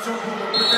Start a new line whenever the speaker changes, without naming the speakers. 情報を